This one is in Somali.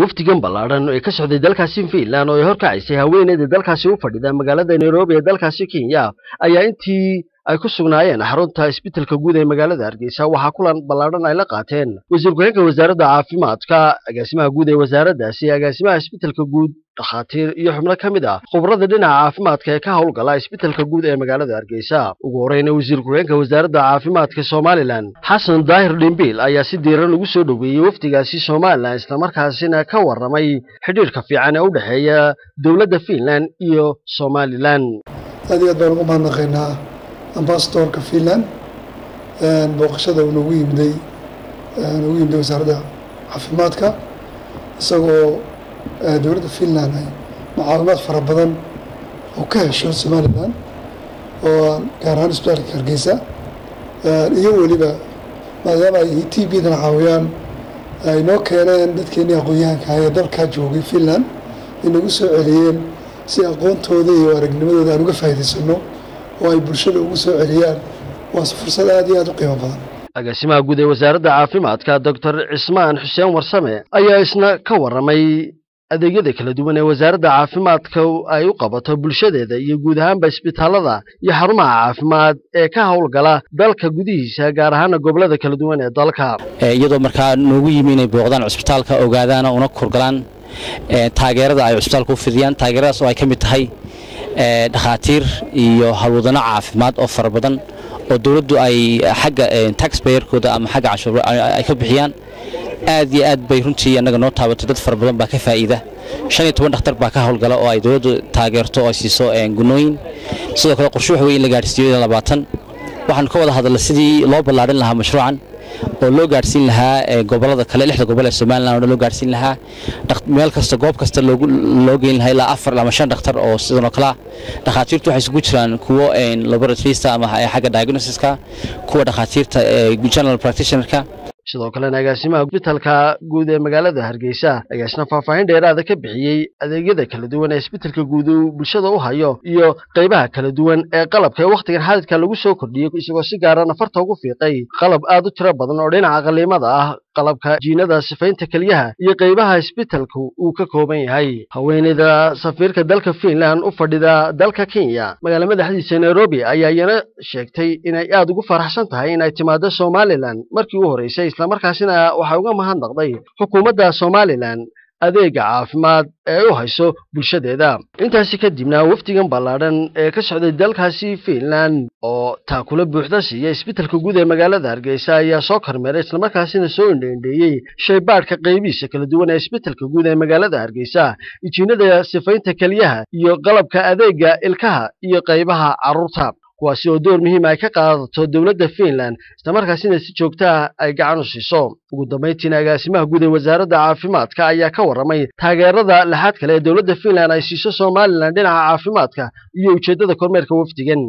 wafdigan ballaadhan ee ka socday dalkaasi finland oo ay horkacaysay haweeneyda dalkaasi u fadhida magaalada nairobi ee dalkaasi kenya ayaa intii ay ku sugnaayeen xarunta isbitaalka guud ee magaalada hargeysa. Waxaa kulan ballaadhan ay la qaateen wasiir ku-xigeenka wasaaradda caafimaadka agaasimaha guud ee wasaaraddaasi agaasimaha isbitaalka guud dhakhaatiir iyo xubno ka mid ah khubrada dhinaca caafimaadka ee ka howlgala isbitaalka guud ee magaalada hargeysa. Ugu horeyna wasiir ku-xigeenka wasaaradda caafimaadka somalilan xasan daahir dhimbiil ayaa si diiran ugu soo dhoweeyey wafdigaasi somalilan islamarkaasina ka warramay xidhiirka fiican ee u dhexeeya dowladda finland iyo somalilan. Aad iyo aad baan ugu mahadnaqaynaa ambasadorka finland booqashada uu nagu yimiday nagu yimiday wasaaradda caafimaadka isagoo dowladda finland ay macaawimaad fara badan oo ka hesho somalilan oo gaar ahaan isbitaalka hargeysa iyo weliba maadaama ay t b dana caawiyaan ay noo keeneen dadkeenii aqoon-yahanka ee dalkaa joogay finland ay nagu soo celiyeen si aqoontooda iyo aragnimadooda aan uga faa'idaysano oo ay bulshada ugu soo celiyaan. Waase fursad aad iyo aad u qiimo badan. Agaasimaha guud ee wasaaradda caafimaadka doctor cismaan xuseen warsame ayaa isna ka warramay adeegyada kala duwan ee wasaaradda caafimaadka ay u qabato bulshadeeda iyo guud ahaanba isbitaalada iyo xarumaha caafimaad ee ka howlgala dalka gudihiisa gaar ahaana gobollada kala duwan ee dalka. Iyadoo markaa noogu yimi inay booqdaan cusbitaalka ogaadaana una kurgalaan taageerada ay cusbitaalka u fidiyaan taageeradaas oo ay ka mid tahay dhakhaatiir iyo hawlwadano caafimaad oo fara badan oo dowladdu ay xagga taxbayerkooda ama xagga cashuur ay ka bixiyaan aad iyo aad bay runtii annaga noo taabatay dad fara badan baa ka faa'iida. Shan iyo toban dhakhtar baa ka howlgala oo ay dowladdu taageerto oo siiso gunooyin. Sidoo kale qorshe in la gaadhsiiyo labaatan. Waxaanu ka wada hadalna sidii loo ballaadhin lahaa mashruucan oo loo gaadhsiin lahaa gobollada kale lixda gobol ee somalilan o dhan loo gaadhsiin lahaa. Meel kasta goob kasta loo geyn lahaa ilaa afar ama shan dhakhtar oo sidan oo kalea dhakhaatiirtu waxay isugu jiraan kuwo laboratorista ama xagga diagnosiska kuwa dhakhaatiirta general practitionerka sidoo kalena agaasimaha isbitaalka guud ee magaalada hargeysa ayaa isna faahfaahin dheeraada ka bixiyey adeegyada kala duwan ee isbitaalka guud uu bulshada u hayo iyo qaybaha kala duwan ee qalabka ee wakhtigan xadidka lagu soo kordhiyey isagoo si gaarana farta ugu fiiqay qalab aad u tiro badan oo dhinaca qaliimada ah qalabka jiinada sifaynta keliyaha iyo qaybaha isbitaalku uu ka kooban yahay. Haweeneyda safiirka dalka finland u fadhida dalka kenya magaala madaxdiisa nairobi ayaa iyana sheegtay inay aad ugu faraxsan tahay in ay timaado somalilan markii u horreysay islamarkaasina waxay uga mahadnaqday xukuumadda somalilan adeega caafimaad ee u hayso bulshadeeda. Intaasi kadibna wafdigan ballaadhan ee ka socday dalkaasi finland oo taakula buuxda siiya isbitaalka guud ee magaalada hargeysa ayaa soo kormeeray islamarkaasina soo indheendheeyey shaybaadhka qaybihiisa kala duwan ee isbitaalka guud ee magaalada hargeysa ijiinada sifaynta keliyaha iyo qalabka adeega ilkaha iyo qaybaha carruurta kuwaasi oo door muhiima ay ka qaadato dowladda finland. Islamarkaasina si joogtaah ay gacan u siiso. Ugu dambayntiina agaasimaha guud ee wasaaradda caafimaadka ayaa ka warramay taageerada lixaad kale ee dowladda finland ay siiso somalilan dhinaca caafimaadka iyo ujeeddada kormeerka wafdigan